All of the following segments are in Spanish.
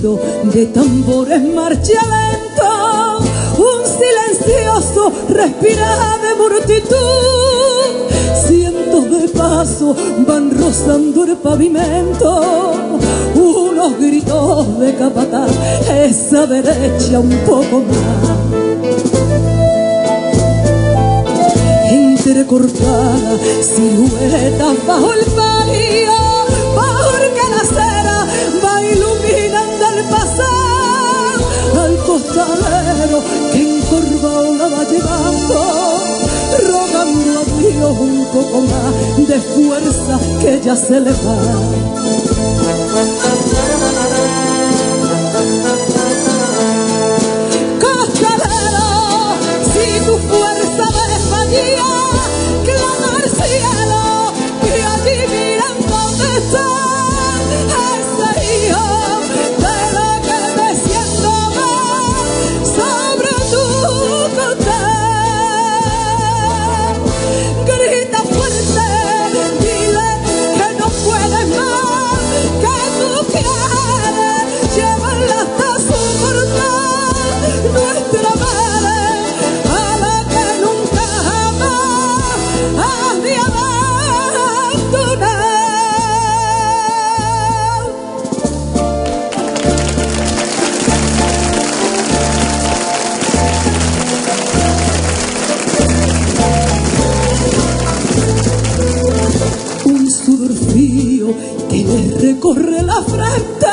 de tambores marcha lento, un silencioso respirar de multitud. Cientos de pasos van rozando el pavimento, unos gritos de capataz, esa derecha un poco más. Cortada siluetas bajo el palio. costalero que encorvado la va llevando, rogando a Dios un poco más de fuerza que ya se le va. y te recorre la frente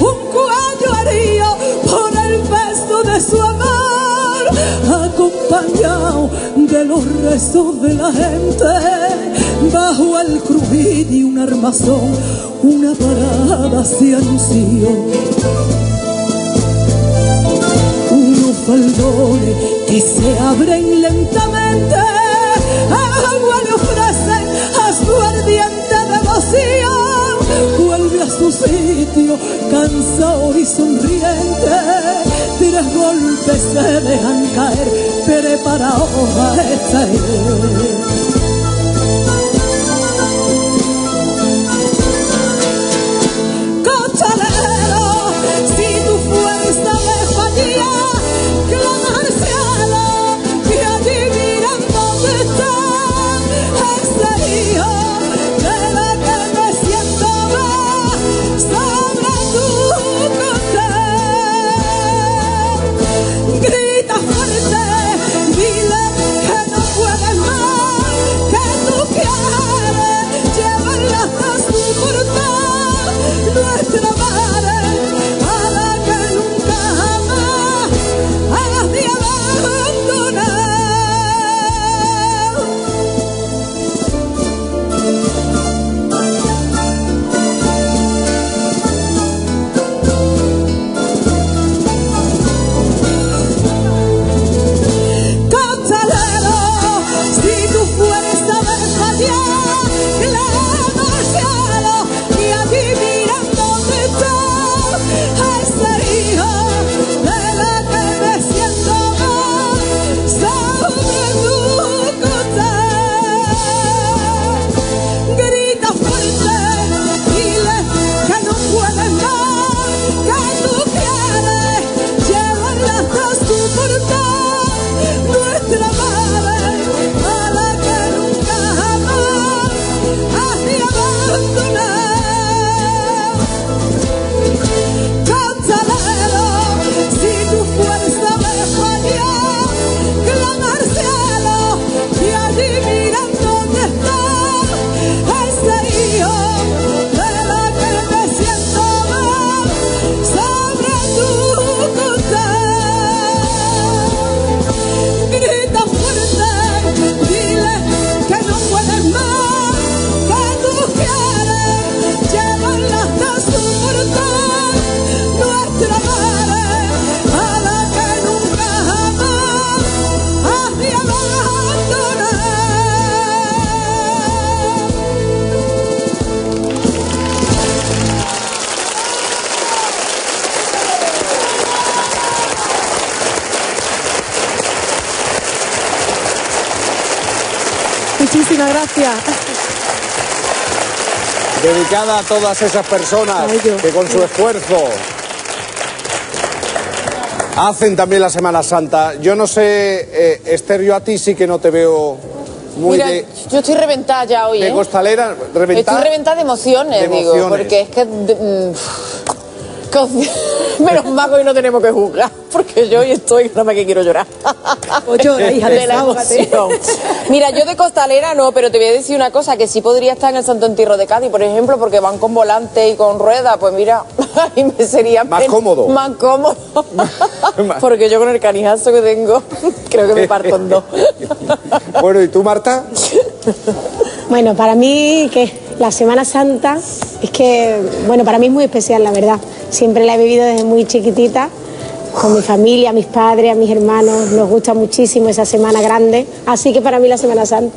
un cuello haría por el beso de su amor, acompañado de los restos de la gente, bajo el crujir y un armazón, una parada se anunció. Unos faldones que se abren lentamente cansado y sonriente. Tiras golpes se dejan caer, preparados a esta Gracias. Dedicada a todas esas personas que con su esfuerzo hacen también la Semana Santa. Yo no sé, eh, Esther, yo a ti sí que no te veo muy Mira, de, yo estoy reventada ya hoy. De ¿eh? costalera, reventada. Estoy reventada de emociones, de digo, porque es que. Mm, Menos mal hoy no tenemos que juzgar, porque yo hoy estoy, nada más que quiero llorar. Llora, hija, de la desahógate. emoción. Mira, yo de costalera no, pero te voy a decir una cosa, que sí podría estar en el Santo Entierro de Cádiz, por ejemplo, porque van con volante y con rueda, pues mira, ahí me sería Más cómodo. Más cómodo. porque yo con el canijazo que tengo, creo que me parto en dos. Bueno, ¿y tú, Marta? Bueno, para mí, que la Semana Santa es que, bueno, para mí es muy especial, la verdad. Siempre la he vivido desde muy chiquitita, con mi familia, mis padres, a mis hermanos. Nos gusta muchísimo esa semana grande. Así que para mí la Semana Santa,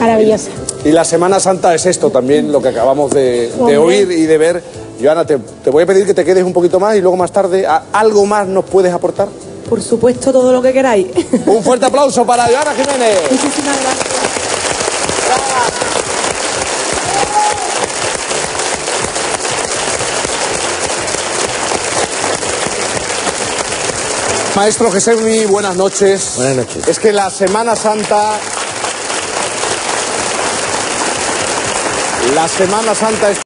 maravillosa. Y la Semana Santa es esto también, lo que acabamos de, oír y de ver. Joana, te, te voy a pedir que te quedes un poquito más y luego más tarde, ¿a- ¿algo más nos puedes aportar? Por supuesto, todo lo que queráis. Un fuerte aplauso para Joana Jiménez. Muchísimas gracias. Maestro Jesús, buenas noches. Buenas noches. Es que la Semana Santa. La Semana Santa es